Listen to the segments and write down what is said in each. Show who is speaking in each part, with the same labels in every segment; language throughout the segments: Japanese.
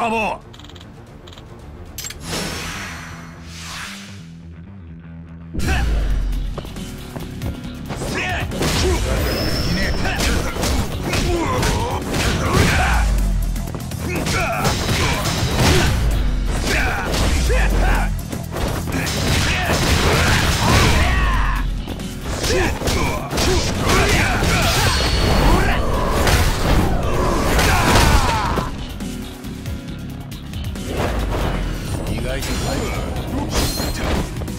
Speaker 1: サボ磨いて帰る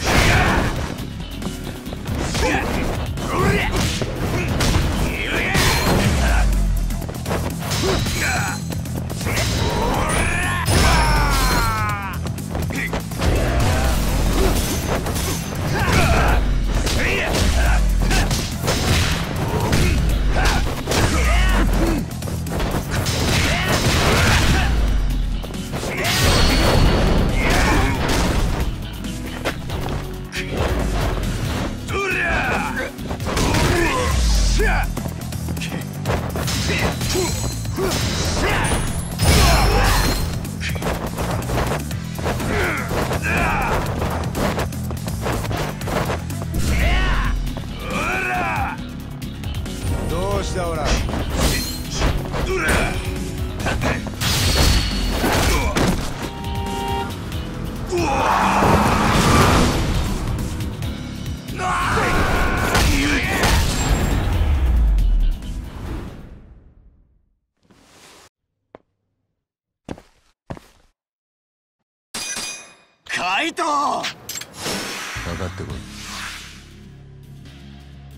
Speaker 1: カイト分か
Speaker 2: ってこい。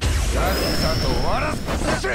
Speaker 1: さっさと終わらせ